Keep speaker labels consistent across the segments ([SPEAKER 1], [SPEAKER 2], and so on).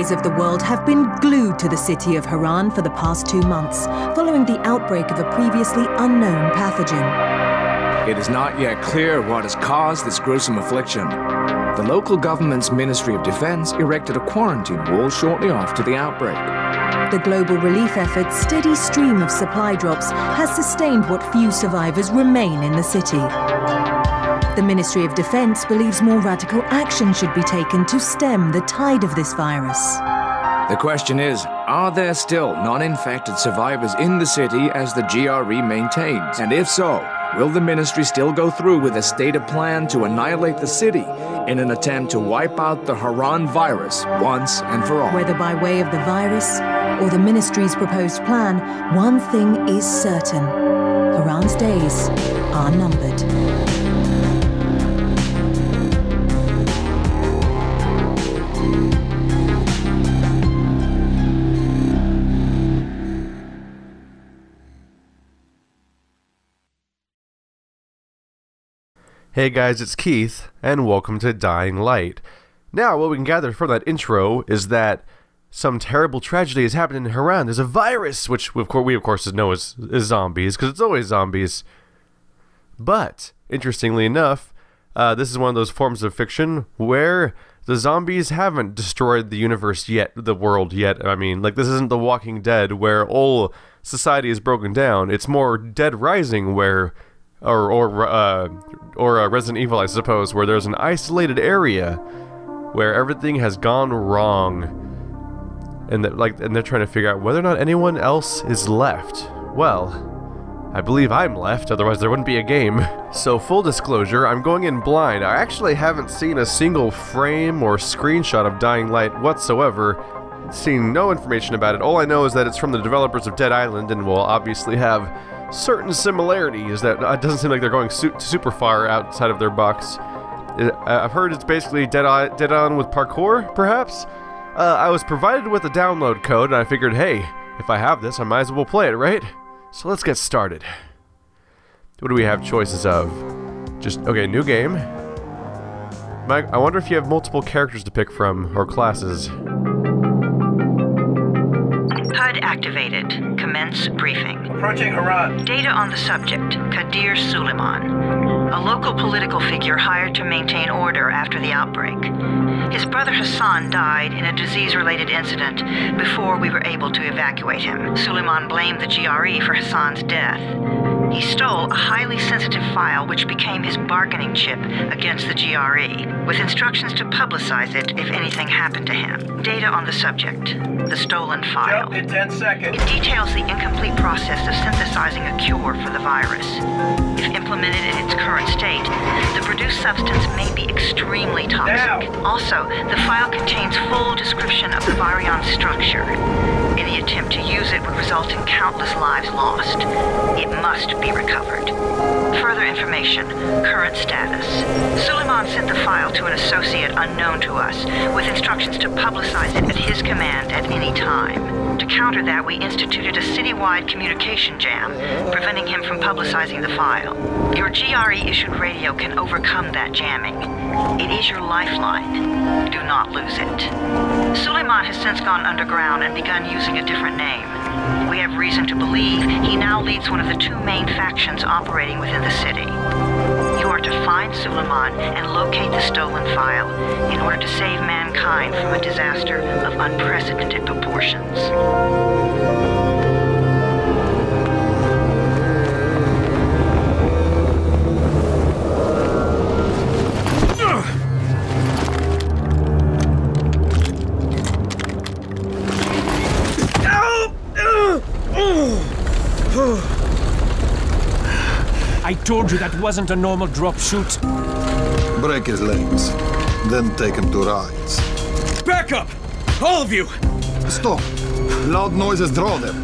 [SPEAKER 1] eyes of the world have been glued to the city of Harran for the past two months, following the outbreak of a previously unknown pathogen.
[SPEAKER 2] It is not yet clear what has caused this gruesome affliction. The local government's Ministry of Defense erected a quarantine wall shortly after the outbreak.
[SPEAKER 1] The global relief effort's steady stream of supply drops has sustained what few survivors remain in the city. The Ministry of Defense believes more radical action should be taken to stem the tide of this virus.
[SPEAKER 2] The question is, are there still non-infected survivors in the city as the GRE maintains? And if so, will the ministry still go through with a stated plan to annihilate the city in an attempt to wipe out the Harran virus once and for all?
[SPEAKER 1] Whether by way of the virus or the ministry's proposed plan, one thing is certain. Harran's days are numbered.
[SPEAKER 3] Hey guys, it's Keith, and welcome to Dying Light. Now, what we can gather from that intro is that some terrible tragedy has happened in Harran. There's a virus, which we of course, we of course know is, is zombies, because it's always zombies. But, interestingly enough, uh, this is one of those forms of fiction where the zombies haven't destroyed the universe yet, the world yet. I mean, like, this isn't The Walking Dead where all society is broken down. It's more Dead Rising where or or uh, or uh, Resident Evil, I suppose, where there's an isolated area where everything has gone wrong, and that like and they're trying to figure out whether or not anyone else is left. Well. I believe I'm left, otherwise there wouldn't be a game. So full disclosure, I'm going in blind. I actually haven't seen a single frame or screenshot of Dying Light whatsoever. Seen no information about it. All I know is that it's from the developers of Dead Island and will obviously have certain similarities that uh, it doesn't seem like they're going su super far outside of their box. Uh, I've heard it's basically dead on, dead on with parkour, perhaps? Uh, I was provided with a download code and I figured, hey, if I have this, I might as well play it, right? So let's get started. What do we have choices of? Just, okay, new game. Mike, I wonder if you have multiple characters to pick from, or classes.
[SPEAKER 4] HUD activated. Commence briefing.
[SPEAKER 5] Approaching Harran.
[SPEAKER 4] Data on the subject, Kadir Suleiman. A local political figure hired to maintain order after the outbreak. His brother Hassan died in a disease-related incident before we were able to evacuate him. Suleiman blamed the GRE for Hassan's death. He stole a highly sensitive file which became his bargaining chip against the GRE, with instructions to publicize it if anything happened to him. Data on the subject, the stolen file.
[SPEAKER 5] Jump in 10 seconds.
[SPEAKER 4] It details the incomplete process of synthesizing a cure for the virus. If implemented in its current state, the produced substance may be extremely toxic.
[SPEAKER 5] Now.
[SPEAKER 4] Also, the file contains full description of the virion structure. Any attempt to use it would result in countless lives lost. It must be recovered. Further information, current status. Suleiman sent the file to an associate unknown to us, with instructions to publicize it at his command at any time. To counter that, we instituted a citywide communication jam, preventing him from publicizing the file. Your GRE-issued radio can overcome that jamming. It is your lifeline. Do not lose it. Suleiman has since gone underground and begun using a different name. We have reason to believe he now leads one of the two main factions operating within the city. You are to find Suleiman and locate the stolen file in order to save mankind from a disaster of unprecedented proportions.
[SPEAKER 6] I told you that wasn't a normal drop chute.
[SPEAKER 7] Break his legs, then take him to Rais.
[SPEAKER 6] Back up! All of you!
[SPEAKER 7] Stop! Loud noises draw them.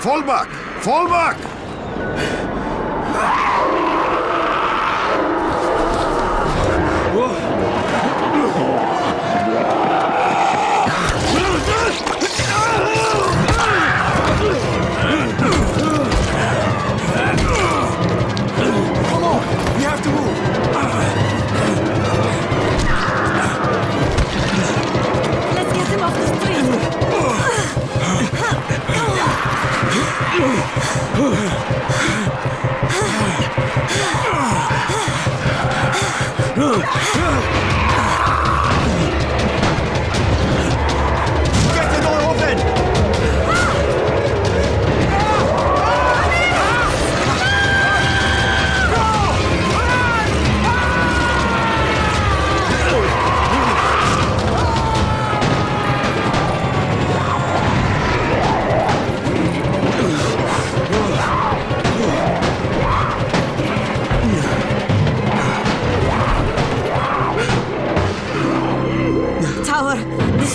[SPEAKER 7] Fall back! Fall back!
[SPEAKER 8] 으아!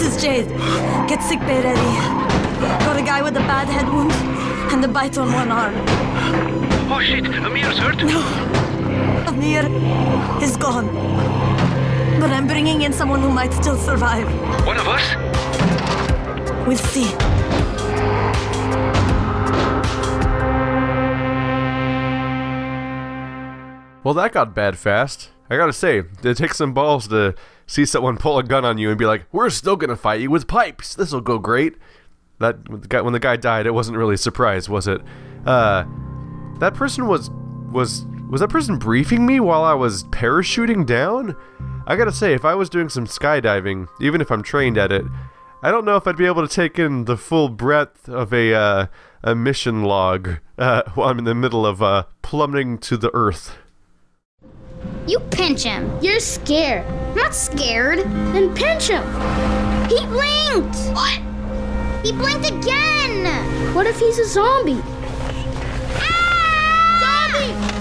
[SPEAKER 8] This is Jade. Get sick bay ready. Got a guy with a bad head wound and a bite on one arm.
[SPEAKER 5] Oh shit, Amir's hurt? No.
[SPEAKER 8] Amir is gone. But I'm bringing in someone who might still survive.
[SPEAKER 5] One of us?
[SPEAKER 8] We'll see.
[SPEAKER 3] Well, that got bad fast. I gotta say, it takes some balls to see someone pull a gun on you and be like, "We're still gonna fight you with pipes. This'll go great." That when the guy, when the guy died, it wasn't really a surprise, was it? Uh, that person was was was that person briefing me while I was parachuting down? I gotta say, if I was doing some skydiving, even if I'm trained at it, I don't know if I'd be able to take in the full breadth of a uh, a mission log uh, while I'm in the middle of uh, plummeting to the earth.
[SPEAKER 9] You pinch him. You're scared. I'm not scared. Then pinch him. He blinked. What? He blinked again. What if he's a zombie? Ah! Zombie!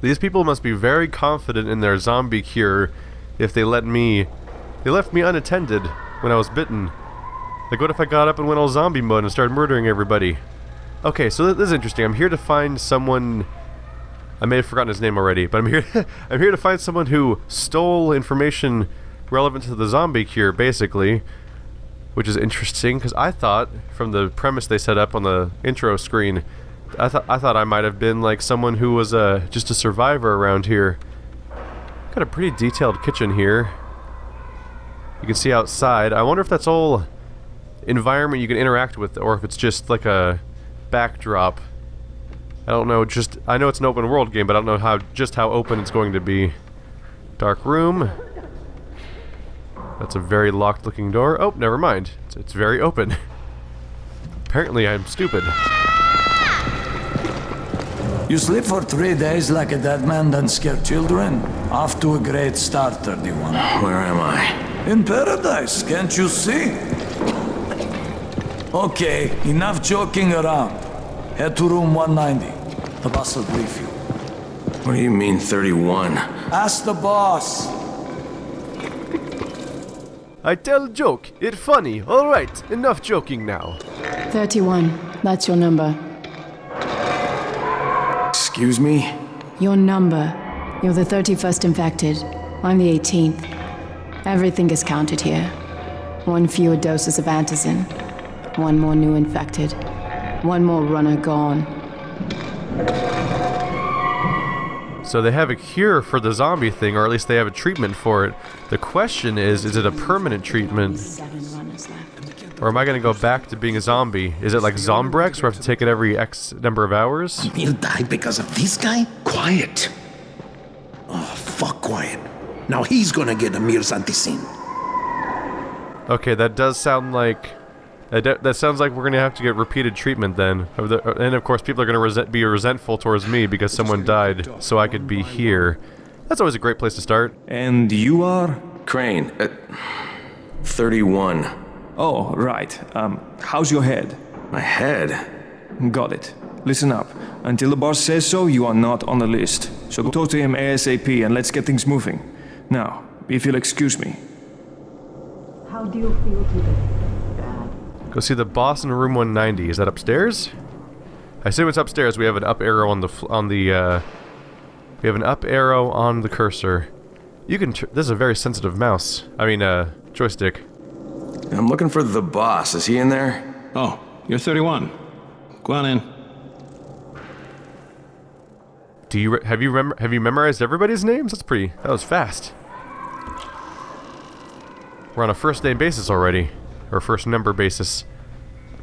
[SPEAKER 3] These people must be very confident in their zombie cure if they let me... They left me unattended when I was bitten. Like, what if I got up and went all zombie mode and started murdering everybody? Okay, so th- this is interesting. I'm here to find someone... I may have forgotten his name already, but I'm here I'm here to find someone who stole information relevant to the zombie cure, basically. Which is interesting, because I thought, from the premise they set up on the intro screen, I thought I thought I might have been like someone who was uh, just a survivor around here. Got a pretty detailed kitchen here. You can see outside. I wonder if that's all environment you can interact with, or if it's just like a backdrop. I don't know. Just I know it's an open world game, but I don't know how just how open it's going to be. Dark room. That's a very locked looking door. Oh, never mind. It's, it's very open. Apparently I'm stupid.
[SPEAKER 10] You sleep for three days like a dead man, then scare children? Off to a great start, 31.
[SPEAKER 7] Where am I?
[SPEAKER 10] In paradise, can't you see? Okay, enough joking around. Head to room 190. The boss will brief you.
[SPEAKER 7] What do you mean 31?
[SPEAKER 10] Ask the boss.
[SPEAKER 3] I tell joke. It funny. All right, enough joking now.
[SPEAKER 11] 31. That's your number.
[SPEAKER 7] Excuse me?
[SPEAKER 11] Your number. You're the 31st infected. I'm the 18th. Everything is counted here. One fewer doses of antizin. One more new infected. One more runner gone.
[SPEAKER 3] So they have a cure for the zombie thing, or at least they have a treatment for it. The question is, is it a permanent treatment? Or am I gonna go back to being a zombie? Is it like Zombrex, where I have to take it every X number of hours?
[SPEAKER 12] He'll die because of this guy? Quiet. Oh, fuck quiet. Now he's gonna get Amir's antizin.
[SPEAKER 3] Okay, that does sound like... That, that sounds like we're gonna have to get repeated treatment then. And of course people are gonna resent- be resentful towards me because someone died so I could be here. That's always a great place to start.
[SPEAKER 13] And you are?
[SPEAKER 7] Crane. Uh, 31.
[SPEAKER 13] Oh, right. Um, how's your head?
[SPEAKER 7] My head?
[SPEAKER 13] Got it. Listen up. Until the boss says so, you are not on the list. So go talk to him ASAP and let's get things moving. Now, if you'll excuse me.
[SPEAKER 8] How do you feel today?
[SPEAKER 3] Go see the boss in room 190. Is that upstairs? I assume it's upstairs. We have an up arrow on the fl- on the. Uh, we have an up arrow on the cursor. You can. Tr- this is a very sensitive mouse. I mean, uh, joystick.
[SPEAKER 7] I'm looking for the boss. Is he in there?
[SPEAKER 14] Oh, you're 31. Go on in.
[SPEAKER 3] Do you have you remember have you memorized everybody's names? That's pretty. That was fast. We're on a first name basis already, or first number basis.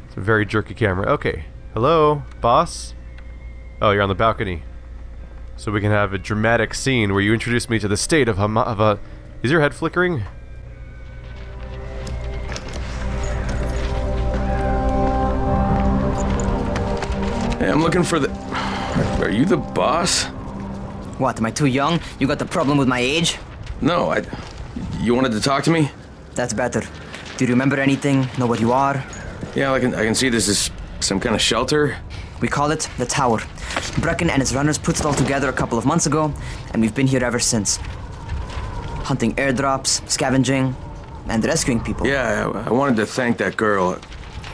[SPEAKER 3] It's a very jerky camera. Okay. Hello, boss. Oh, you're on the balcony. So we can have a dramatic scene where you introduce me to the state of Hama- of a. Is your head flickering?
[SPEAKER 14] Hey, I'm looking for the. Are you the boss?
[SPEAKER 15] What, am I too young? You got the problem with my age?
[SPEAKER 14] No, I. You wanted to talk to me?
[SPEAKER 15] That's better. Do you remember anything? Know what you are?
[SPEAKER 14] Yeah, I can, I can see this is some kind of shelter.
[SPEAKER 15] We call it the Tower. Brecken and his runners put it all together a couple of months ago, and we've been here ever since. Hunting airdrops, scavenging, and rescuing people.
[SPEAKER 14] Yeah, I, I wanted to thank that girl.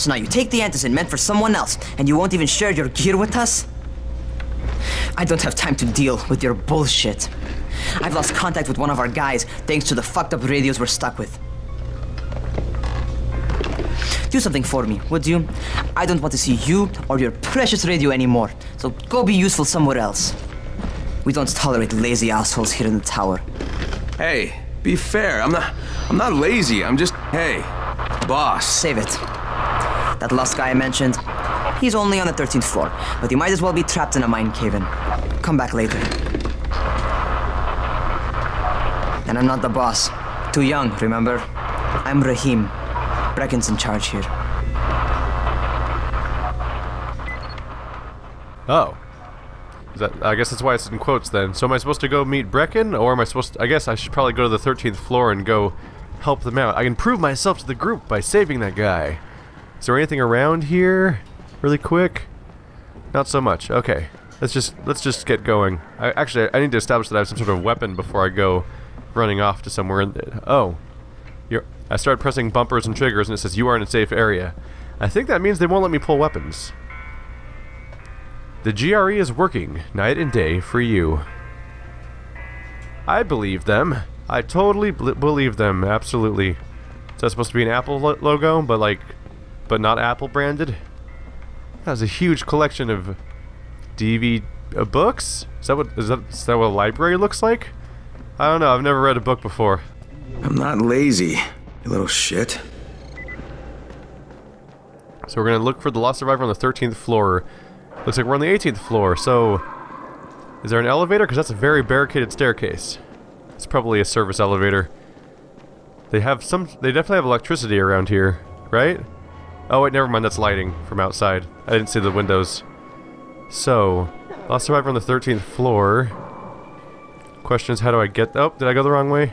[SPEAKER 15] So now you take the antizin meant for someone else, and you won't even share your gear with us? I don't have time to deal with your bullshit. I've lost contact with one of our guys thanks to the fucked up radios we're stuck with. Do something for me, would you? I don't want to see you or your precious radio anymore, so go be useful somewhere else. We don't tolerate lazy assholes here in the tower.
[SPEAKER 14] Hey, be fair. I'm not. I'm not lazy. I'm just. Hey, boss.
[SPEAKER 15] Save it. That last guy I mentioned, he's only on the 13th floor, but he might as well be trapped in a mine cave-in. Come back later. And I'm not the boss. Too young, remember? I'm Rahim. Brecken's in charge here.
[SPEAKER 3] Oh. Is that, I guess that's why it's in quotes then. So am I supposed to go meet Brecken, or am I supposed to, I guess I should probably go to the 13th floor and go help them out. I can prove myself to the group by saving that guy. Is there anything around here? Really quick? Not so much. Okay. Let's just let's just get going. I, actually, I need to establish that I have some sort of weapon before I go running off to somewhere. In, the, oh, you're, I started pressing bumpers and triggers, and it says you are in a safe area. I think that means they won't let me pull weapons. The GRE is working night and day for you. I believe them. I totally believe them. Absolutely. Is that supposed to be an Apple lo logo, but like, but not Apple branded? That was a huge collection of DV uh, books. Is that what is that? Is that what a library looks like? I don't know. I've never read a book before.
[SPEAKER 14] I'm not lazy, you little shit.
[SPEAKER 3] So we're gonna look for the lost survivor on the 13th floor. Looks like we're on the 18th floor. So, is there an elevator? Because that's a very barricaded staircase. It's probably a service elevator. They have some. They definitely have electricity around here, right? Oh wait, never mind. That's lighting from outside. I didn't see the windows. So, lost survivor on the 13th floor. Question is, how do I get... Oh, did I go the wrong way?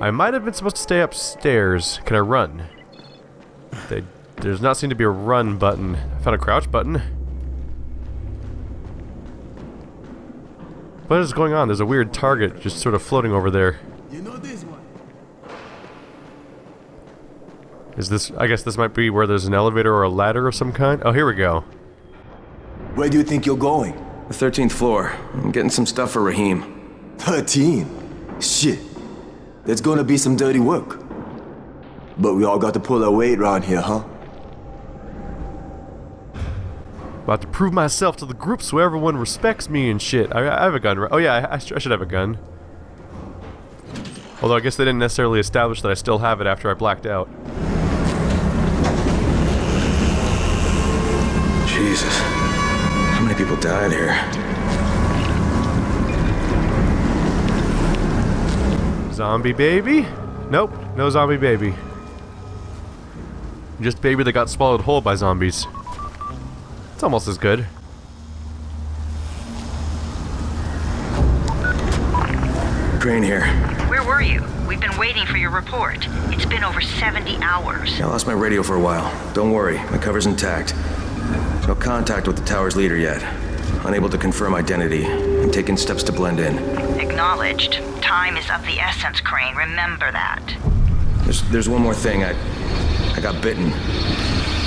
[SPEAKER 3] I might have been supposed to stay upstairs. Can I run? They, not seem to be a run button. I found a crouch button. What is going on? There's a weird target just sort of floating over there.
[SPEAKER 16] You know this one.
[SPEAKER 3] Is this... I guess this might be where there's an elevator or a ladder of some kind? Oh, here we go.
[SPEAKER 16] Where do you think you're going?
[SPEAKER 14] The 13th floor. I'm getting some stuff for Rahim.
[SPEAKER 16] 13? Shit. That's gonna be some dirty work. But we all got to pull our weight around here, huh?
[SPEAKER 3] About to prove myself to the group so everyone respects me and shit. I, I have a gun, right? Oh yeah, I, I, sh I should have a gun. Although I guess they didn't necessarily establish that I still have it after I blacked out.
[SPEAKER 14] Jesus. How many people died here?
[SPEAKER 3] Zombie baby? Nope, no zombie baby. Just baby that got swallowed whole by zombies. It's almost as good.
[SPEAKER 14] Crane here.
[SPEAKER 4] Where were you? We've been waiting for your report. It's been over 70 hours.
[SPEAKER 14] I lost my radio for a while. Don't worry, my cover's intact. No contact with the tower's leader yet. Unable to confirm identity. I'm taking steps to blend in.
[SPEAKER 4] Acknowledged. Time is of the essence, Crane. Remember that.
[SPEAKER 14] There's, there's one more thing. I, I got bitten.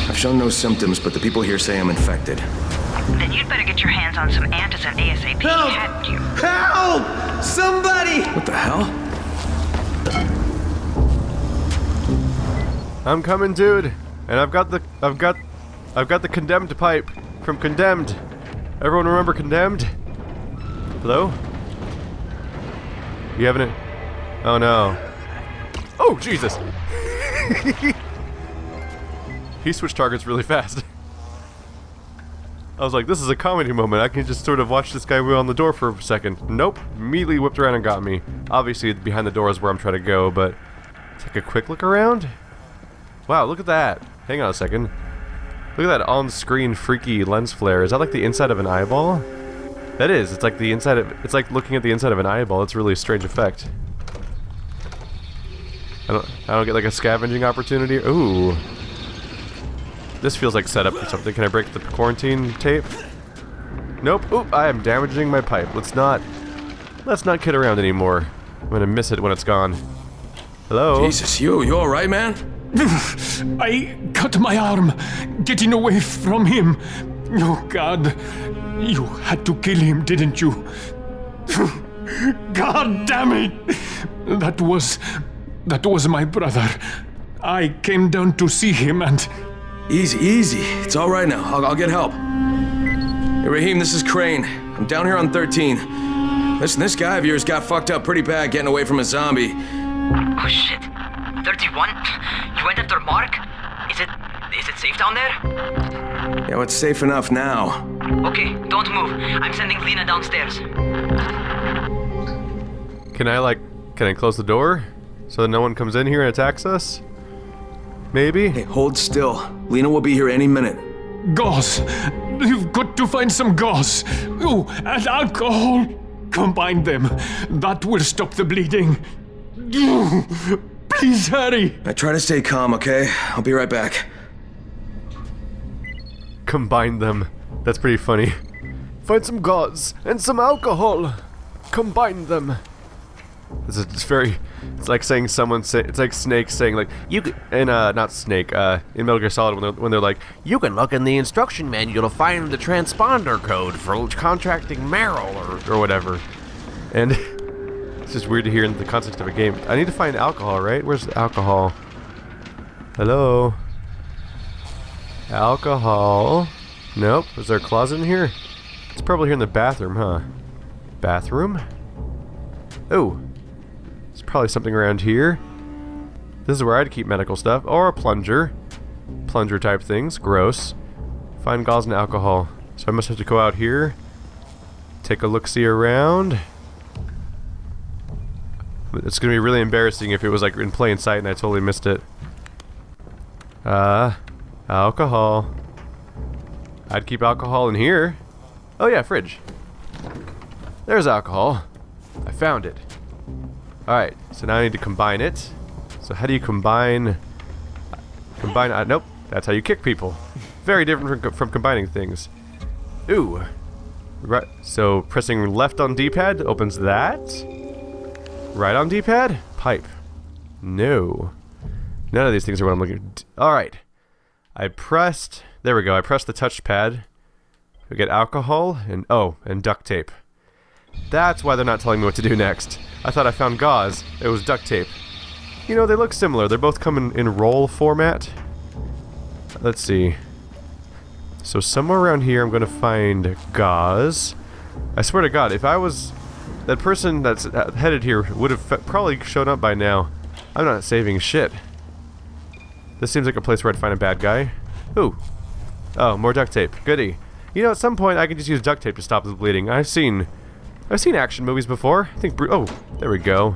[SPEAKER 14] I've shown no symptoms, but the people here say I'm infected.
[SPEAKER 4] Then you'd better get your hands on some antizin ASAP.
[SPEAKER 14] Help!
[SPEAKER 4] Hadn't you?
[SPEAKER 14] Help! Somebody! What the hell?
[SPEAKER 3] I'm coming, dude. And I've got the I've got I've got the condemned pipe from Condemned. Everyone remember Condemned? Hello? You having it? Oh no. Oh Jesus! he switched targets really fast. I was like, this is a comedy moment. I can just sort of watch this guy wheel on the door for a second. Nope. Immediately whipped around and got me. Obviously, behind the door is where I'm trying to go, but take a quick look around. Wow, look at that. Hang on a second. Look at that on-screen freaky lens flare. Is that like the inside of an eyeball? That is. It's like the inside of. It's like looking at the inside of an eyeball. It's a really strange effect. I don't. I don't get like a scavenging opportunity. Ooh. This feels like setup for something. Can I break the quarantine tape? Nope. Oop, I am damaging my pipe. Let's not... Let's not kid around anymore. I'm gonna miss it when it's gone. Hello?
[SPEAKER 14] Jesus, you, you alright, man?
[SPEAKER 6] I cut my arm getting away from him. Oh, God. You had to kill him, didn't you? God damn it! That was. That was my brother. I came down to see him and.
[SPEAKER 14] Easy, easy. It's all right now. I'll, I'll get help. Hey, Rahim, this is Crane. I'm down here on 13. Listen, this guy of yours got fucked up pretty bad getting away from a zombie.
[SPEAKER 15] Oh shit. 31? You went after Mark? Is it is it safe down there?
[SPEAKER 14] Yeah, well, it's safe enough now.
[SPEAKER 15] Okay, don't move. I'm sending Lena downstairs.
[SPEAKER 3] Can I like can I close the door so that no one comes in here and attacks us? Maybe?
[SPEAKER 14] Hey, hold still. Lena will be here any minute.
[SPEAKER 6] Gauze! You've got to find some gauze. Oh, and alcohol. Combine them. That will stop the bleeding. Please hurry.
[SPEAKER 14] I try to stay calm, okay? I'll be right back.
[SPEAKER 3] Combine them. That's pretty funny. Find some gauze and some alcohol. Combine them. It's, it's very. It's like saying someone say. It's like Snake saying like you can, and uh not Snake uh in Metal Gear Solid when they're, when they're like you can look in the instruction manual to find the transponder code for contracting Meryl or or whatever, and it's just weird to hear in the context of a game. I need to find alcohol, right? Where's the alcohol? Hello. Alcohol. Nope. Is there a closet in here? It's probably here in the bathroom, huh? Bathroom? Oh. There's probably something around here. This is where I'd keep medical stuff. Or a plunger. Plunger type things. Gross. Find gauze and alcohol. So I must have to go out here. Take a look-see around. It's gonna be really embarrassing if it was like in plain sight and I totally missed it. Uh, alcohol. I'd keep alcohol in here. Oh yeah, fridge. There's alcohol. I found it. Alright, so now I need to combine it. So how do you combine... Combine... Uh, nope, that's how you kick people. Very different from, from combining things. Ooh. Right, so pressing left on D-pad opens that. Right on D-pad? Pipe. No. None of these things are what I'm looking... Alright. I pressed... There we go, I pressed the touchpad. We get alcohol and... Oh, and duct tape. That's why they're not telling me what to do next. I thought I found gauze. It was duct tape. You know, they look similar. They're both coming in roll format. Let's see. So somewhere around here I'm going to find gauze. I swear to god, if I was... That person that's headed here would have probably shown up by now. I'm not saving shit. This seems like a place where I'd find a bad guy. Ooh. Oh, more duct tape. Goody. You know, at some point I can just use duct tape to stop the bleeding. I've seen... I've seen action movies before. I think... Bru oh, there we go.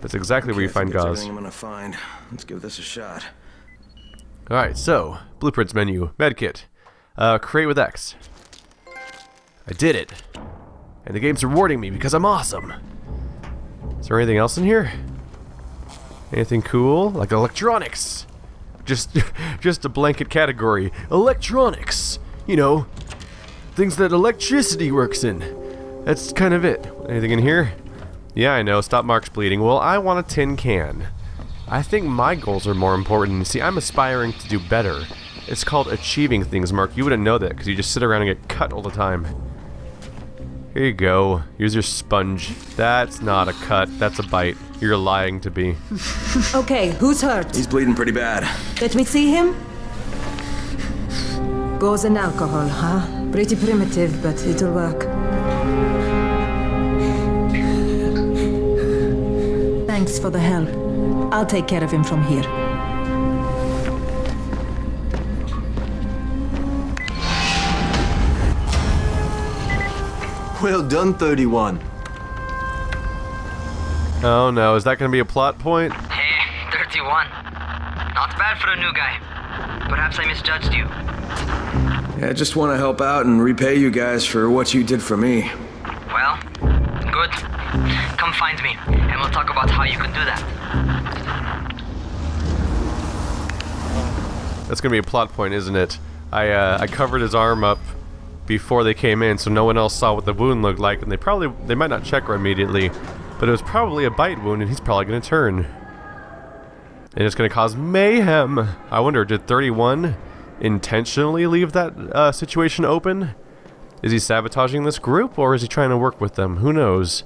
[SPEAKER 3] That's exactly where you find gauze.
[SPEAKER 14] I'm gonna find. Let's give this a shot.
[SPEAKER 3] Alright, so, blueprints menu, medkit. Uh, create with X. I did it. And the game's rewarding me because I'm awesome. Is there anything else in here? Anything cool? Like electronics. Just just a blanket category. Electronics. You know, things that electricity works in. That's kind of it. Anything in here? Yeah, I know. Stop Mark's bleeding. Well, I want a tin can. I think my goals are more important. See, I'm aspiring to do better. It's called achieving things, Mark. You wouldn't know that because you just sit around and get cut all the time. Here you go. Here's your sponge. That's not a cut. That's a bite. You're lying to me.
[SPEAKER 1] Okay, who's hurt?
[SPEAKER 14] He's bleeding pretty bad.
[SPEAKER 1] Let me see him. Gauze and alcohol, huh? Pretty primitive, but it'll work. Thanks for the help. I'll take care of him from here.
[SPEAKER 16] Well done, 31.
[SPEAKER 3] Oh no, is that going to be a plot point?
[SPEAKER 15] Hey, 31. Not bad for a new guy. Perhaps I misjudged you.
[SPEAKER 14] Yeah, I just want to help out and repay you guys for what you did for me.
[SPEAKER 15] Well, good. Come find me, and we'll talk about how you can do that.
[SPEAKER 3] That's going to be a plot point, isn't it? I, uh, I covered his arm up before they came in, so no one else saw what the wound looked like, and they probably, they might not check her immediately, but it was probably a bite wound, and he's probably going to turn. And it's going to cause mayhem. I wonder, did 31 intentionally leave that uh, situation open? Is he sabotaging this group, or is he trying to work with them? Who knows?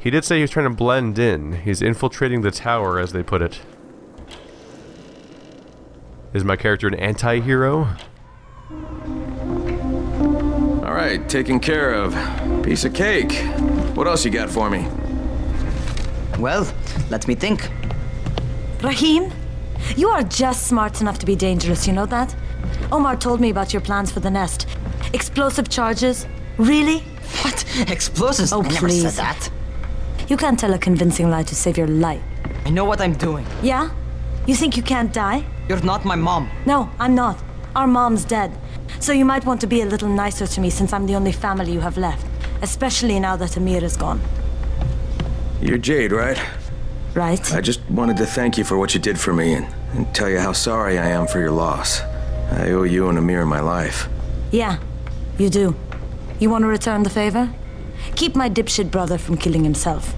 [SPEAKER 3] He did say he was trying to blend in. He's infiltrating the tower, as they put it. Is my character an anti-hero?
[SPEAKER 14] All right, taken care of. Piece of cake. What else you got for me?
[SPEAKER 15] Well, let me think.
[SPEAKER 8] Rahim, you are just smart enough to be dangerous, you know that? Omar told me about your plans for the nest. Explosive charges? Really?
[SPEAKER 15] What? Explosives?
[SPEAKER 8] Oh,
[SPEAKER 15] I never
[SPEAKER 8] please.
[SPEAKER 15] said that.
[SPEAKER 8] You can't tell a convincing lie to save your life.
[SPEAKER 15] I know what I'm doing.
[SPEAKER 8] Yeah? You think you can't die?
[SPEAKER 15] You're not my mom.
[SPEAKER 8] No, I'm not. Our mom's dead. So you might want to be a little nicer to me since I'm the only family you have left. Especially now that Amir is gone.
[SPEAKER 14] You're Jade, right?
[SPEAKER 8] Right.
[SPEAKER 14] I just wanted to thank you for what you did for me and, and tell you how sorry I am for your loss. I owe you and Amir my life.
[SPEAKER 8] Yeah, you do. You want to return the favor? Keep my dipshit brother from killing himself.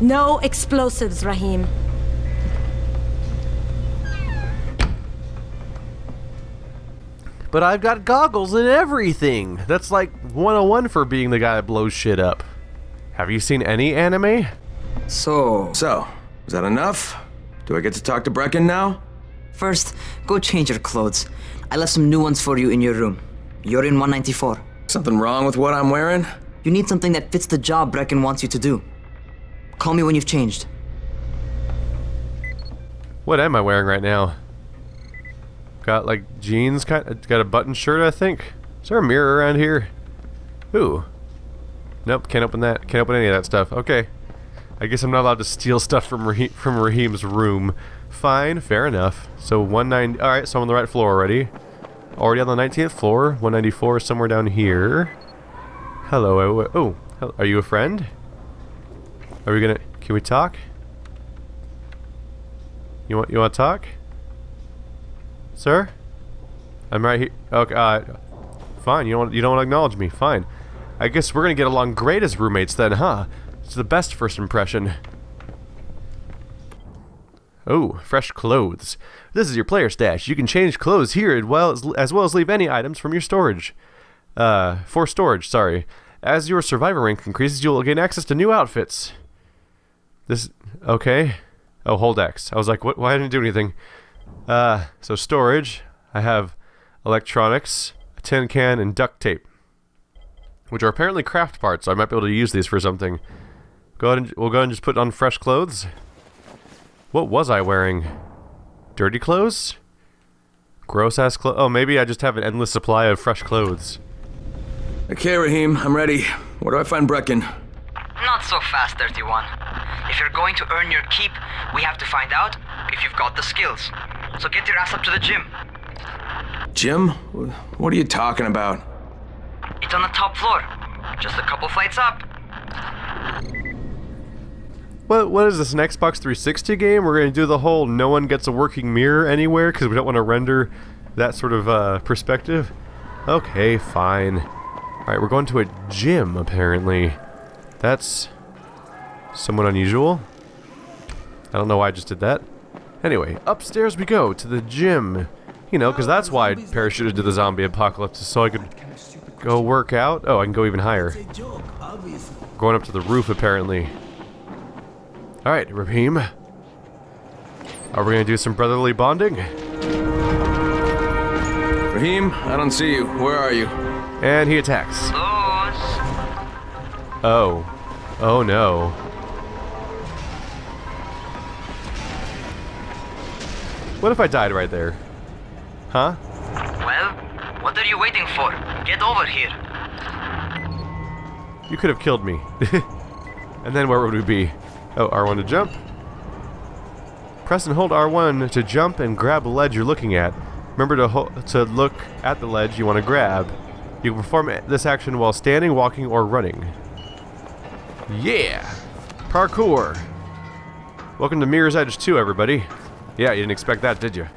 [SPEAKER 8] No explosives, Rahim.
[SPEAKER 3] But I've got goggles and everything. That's like 101 for being the guy that blows shit up. Have you seen any anime?
[SPEAKER 15] So.
[SPEAKER 14] So, is that enough? Do I get to talk to Brecken now?
[SPEAKER 15] First, go change your clothes. I left some new ones for you in your room. You're in 194.
[SPEAKER 14] Something wrong with what I'm wearing?
[SPEAKER 15] You need something that fits the job Brecken wants you to do. Call me when you've changed.
[SPEAKER 3] What am I wearing right now? Got like jeans, kind got a button shirt, I think. Is there a mirror around here? Ooh. Nope, can't open that. Can't open any of that stuff. Okay. I guess I'm not allowed to steal stuff from Rahim, from Rahim's room. Fine, fair enough. So 190. All right, so I'm on the right floor already. Already on the 19th floor. 194 is somewhere down here. Hello. Oh, are you a friend? Are we gonna? Can we talk? You want? You want to talk? Sir? I'm right here. Okay. Uh, fine. You don't. You don't acknowledge me. Fine. I guess we're gonna get along great as roommates then, huh? It's the best first impression. Oh, fresh clothes. This is your player stash. You can change clothes here as well as, as well as leave any items from your storage. Uh, for storage, sorry. As your survivor rank increases, you'll gain access to new outfits. This, okay. Oh, hold X. I was like, what, why didn't it do anything? Uh, so storage, I have electronics, a tin can, and duct tape. Which are apparently craft parts, so I might be able to use these for something. Go ahead and, we'll go ahead and just put on fresh clothes. What was I wearing? Dirty clothes? Gross ass clothes? Oh, maybe I just have an endless supply of fresh clothes.
[SPEAKER 14] Okay, Rahim, I'm ready. Where do I find Brecken?
[SPEAKER 15] Not so fast, 31. If you're going to earn your keep, we have to find out if you've got the skills. So get your ass up to the gym.
[SPEAKER 14] Jim? What are you talking about?
[SPEAKER 15] It's on the top floor. Just a couple flights up.
[SPEAKER 3] What what is this an Xbox 360 game? We're gonna do the whole no one gets a working mirror anywhere because we don't want to render that sort of uh, perspective. Okay, fine. All right, we're going to a gym apparently. That's somewhat unusual. I don't know why I just did that. Anyway, upstairs we go to the gym. You know, because that's why I parachuted to the zombie apocalypse, so I could go work out. Oh, I can go even higher. Going up to the roof, apparently. Alright, Rahim. Are we going to do some brotherly bonding?
[SPEAKER 14] Rahim, I don't see you. Where are you?
[SPEAKER 3] And he attacks. Oh. Oh no. What if I died right there? Huh?
[SPEAKER 15] Well, what are you waiting for? Get over here.
[SPEAKER 3] You could have killed me. and then where would we be? Oh, R1 to jump. Press and hold R1 to jump and grab a ledge you're looking at. Remember to, to look at the ledge you want to grab. You can perform this action while standing, walking, or running. Yeah! Parkour! Welcome to Mirror's Edge 2, everybody. Yeah, you didn't expect that, did you?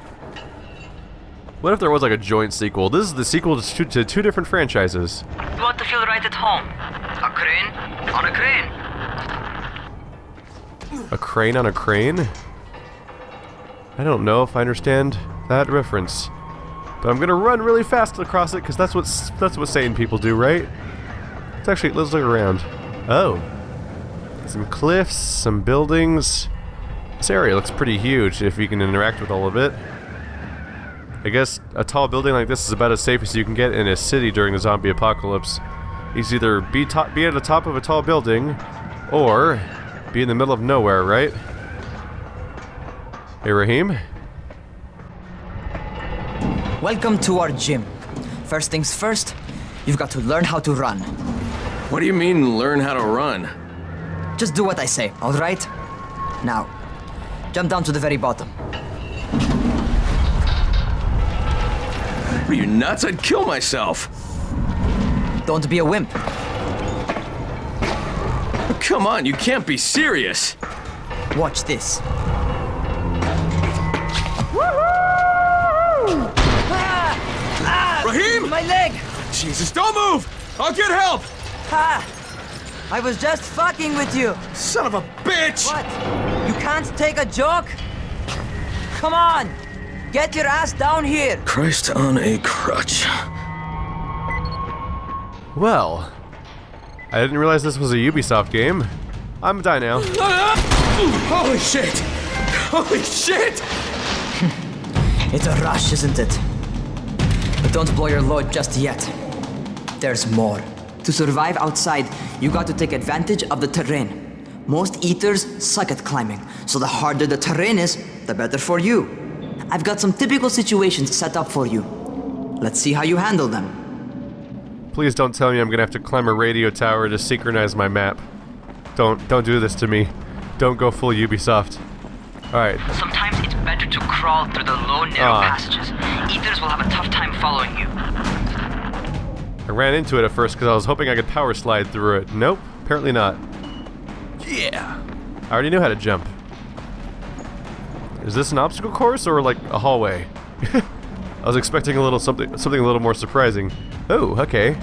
[SPEAKER 3] What if there was like a joint sequel? This is the sequel to two, to two different franchises.
[SPEAKER 15] You want to feel right at home? A crane on a crane.
[SPEAKER 3] A crane on a crane? I don't know if I understand that reference. But I'm gonna run really fast across it because that's what that's what sane people do, right? Let's actually let's look around. Oh, some cliffs, some buildings. This area looks pretty huge if you can interact with all of it. I guess a tall building like this is about as safe as you can get in a city during the zombie apocalypse. You either be, be at the top of a tall building, or be in the middle of nowhere, right? Hey, Rahim?
[SPEAKER 15] Welcome to our gym. First things first, you've got to learn how to run.
[SPEAKER 14] What do you mean, learn how to run?
[SPEAKER 15] Just do what I say, alright? Now, jump down to the very bottom.
[SPEAKER 14] Are you nuts? I'd kill myself.
[SPEAKER 15] Don't be a wimp.
[SPEAKER 14] Come on, you can't be serious.
[SPEAKER 15] Watch this.
[SPEAKER 14] Rahim!
[SPEAKER 15] My leg!
[SPEAKER 14] Jesus, don't move! I'll get help!
[SPEAKER 15] Ha! I was just fucking with you.
[SPEAKER 14] Son of a bitch!
[SPEAKER 15] What? You can't take a joke? Come on! Get your ass down here!
[SPEAKER 14] Christ on a crutch.
[SPEAKER 3] Well, I didn't realize this was a Ubisoft game. I'm a die now.
[SPEAKER 14] Holy shit! Holy shit!
[SPEAKER 15] it's a rush, isn't it? But don't blow your load just yet. There's more. To survive outside, you got to take advantage of the terrain. Most eaters suck at climbing, so the harder the terrain is, the better for you. I've got some typical situations set up for you. Let's see how you handle them.
[SPEAKER 3] Please don't tell me I'm gonna have to climb a radio tower to synchronize my map. Don't don't do this to me. Don't go full Ubisoft. Alright.
[SPEAKER 15] Sometimes it's better to crawl through the low, narrow uh. passages. Eaters will have a tough time following you.
[SPEAKER 3] I ran into it at first because I was hoping I could power slide through it. Nope, apparently not. Yeah! I already knew how to jump. Is this an obstacle course or like a hallway? I was expecting a little something something a little more surprising. Oh, okay.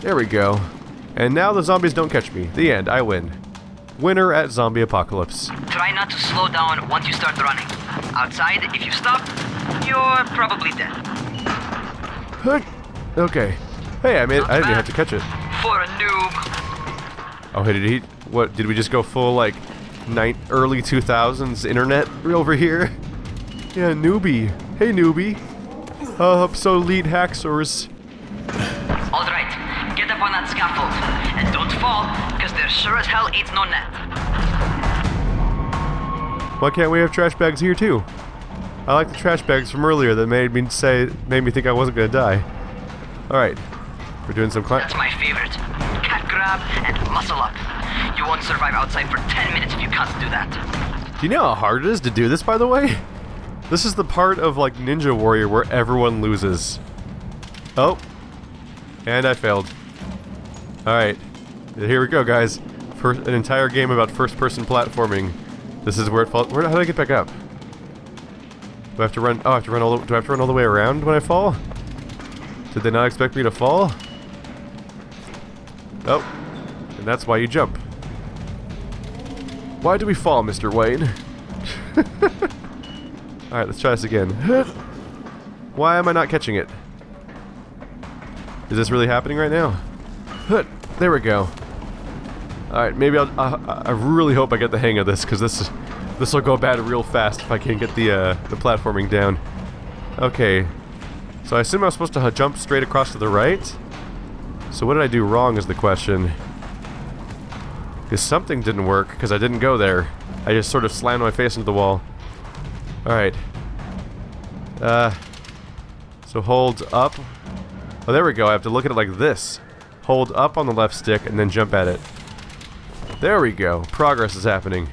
[SPEAKER 3] There we go. And now the zombies don't catch me. The end. I win. Winner at Zombie Apocalypse.
[SPEAKER 15] Try not to slow down once you start running. Outside, if you stop, you're probably dead.
[SPEAKER 3] Okay. Hey, I made. Not I didn't even have to catch it.
[SPEAKER 15] For a noob.
[SPEAKER 3] Oh, hey, did he? What? Did we just go full like, night early 2000s internet over here? Yeah, newbie. Hey, newbie. Uh, obsolete hacksaws.
[SPEAKER 15] Alright, get up on that scaffold. And don't fall, because there sure as hell ain't no net.
[SPEAKER 3] Why can't we have trash bags here too? I like the trash bags from earlier that made me say made me think I wasn't gonna die. Alright. We're doing some climb.
[SPEAKER 15] That's my favorite. Cat grab and muscle up. You won't survive outside for 10 minutes if you can't do that.
[SPEAKER 3] Do you know how hard it is to do this, by the way? This is the part of, like, Ninja Warrior where everyone loses. Oh. And I failed. Alright. Here we go, guys. For an entire game about first-person platforming. This is where it falls. Where, how do I get back up? Do I have to run? Oh, I have to run all. The, do I have to run all the way around when I fall? Did they not expect me to fall? Oh. And that's why you jump. Why do we fall, Mr. Wayne? Alright, let's try this again. Why am I not catching it? Is this really happening right now? There we go. Alright, maybe I'll, I, I really hope I get the hang of this, because this this will go bad real fast if I can't get the, uh, the platforming down. Okay. So I assume I was supposed to jump straight across to the right? So what did I do wrong is the question. Because something didn't work, because I didn't go there. I just sort of slammed my face into the wall. Alright. Uh, so hold up. Oh, there we go. I have to look at it like this. Hold up on the left stick and then jump at it. There we go. Progress is happening.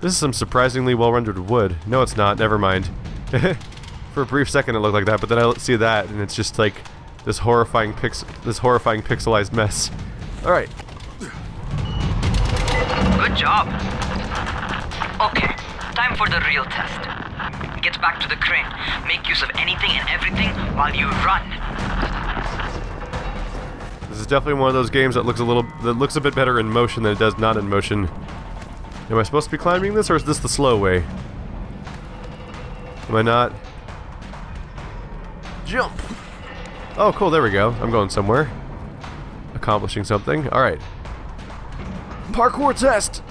[SPEAKER 3] This is some surprisingly well-rendered wood. No, it's not. Never mind. For a brief second it looked like that, but then I see that and it's just like this horrifying pix this horrifying pixelized mess. Alright.
[SPEAKER 15] Good job. Okay, time for the real test. Get back to the crane. Make use of anything and everything while you run.
[SPEAKER 3] This is definitely one of those games that looks a little that looks a bit better in motion than it does not in motion. Am I supposed to be climbing this or is this the slow way? Am I not? Jump! Oh, cool, there we go. I'm going somewhere. Accomplishing something. Alright. Parkour test!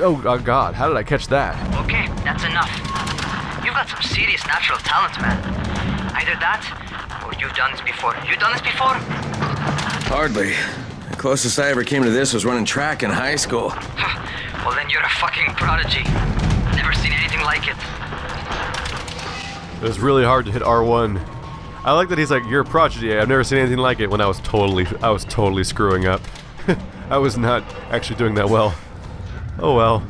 [SPEAKER 3] Oh, oh, god, how did I catch that?
[SPEAKER 15] Okay, that's enough. You've got some serious natural talent, man. Either that, or you've done this before. You've done this before?
[SPEAKER 14] Hardly. The closest I ever came to this was running track in high school.
[SPEAKER 15] well, then you're a fucking prodigy. Never seen anything like it.
[SPEAKER 3] It was really hard to hit R1. I like that he's like, you're a prodigy. I've never seen anything like it when I was totally, I was totally screwing up. I was not actually doing that well. Oh well.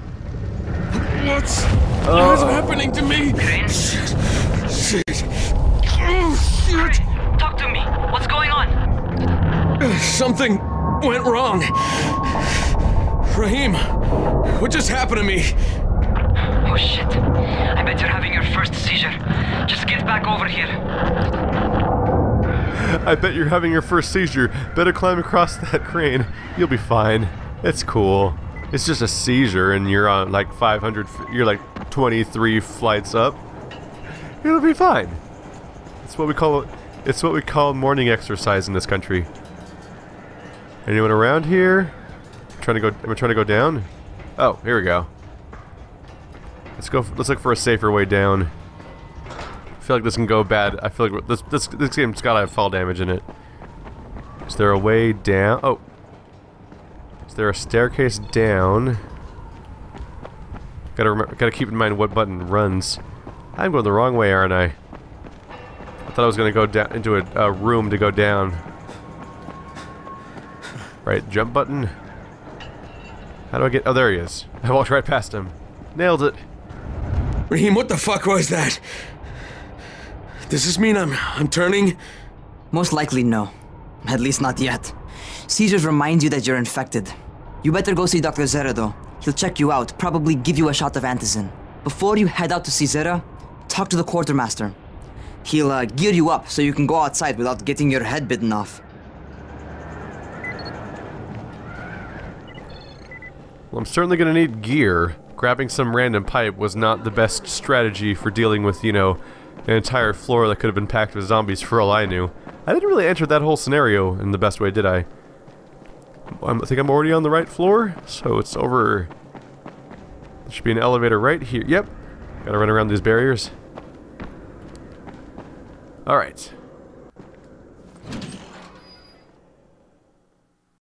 [SPEAKER 6] What's,
[SPEAKER 3] Oh.
[SPEAKER 6] what's happening to me?
[SPEAKER 15] Shit.
[SPEAKER 6] Shit. Oh, shit.
[SPEAKER 15] Talk to me. What's going on?
[SPEAKER 14] Something went wrong. Rahim, what just happened to me?
[SPEAKER 15] Oh shit. I bet you're having your first seizure. Just get back over here.
[SPEAKER 3] I bet you're having your first seizure. Better climb across that crane. You'll be fine. It's cool. It's just a seizure and you're on like 500, you're like 23 flights up. It'll be fine. It's what we call, it's what we call morning exercise in this country. Anyone around here? Trying to go, am I trying to go down? Oh, here we go. Let's go, let's look for a safer way down. Feel like this can go bad. I feel like this this this game's got to have fall damage in it. Is there a way down? Oh, is there a staircase down? Gotta remember, gotta keep in mind what button runs. I'm going the wrong way, aren't I? I thought I was gonna go down into a, a room to go down. Right, jump button. How do I get? Oh, there he is. I walked right past him. Nailed it.
[SPEAKER 14] Rahim, what the fuck was that? Does this mean I'm I'm turning?
[SPEAKER 15] Most likely no. At least not yet. Seizures remind you that you're infected. You better go see Dr. Zere though. He'll check you out, probably give you a shot of antizin. Before you head out to see Zere, talk to the quartermaster. He'll uh, gear you up so you can go outside without getting your head bitten off.
[SPEAKER 3] Well, I'm certainly going to need gear. Grabbing some random pipe was not the best strategy for dealing with, you know, an entire floor that could have been packed with zombies for all I knew. I didn't really enter that whole scenario in the best way, did I? I think I'm already on the right floor, so it's over... There should be an elevator right here. Yep. Gotta run around these barriers. Alright.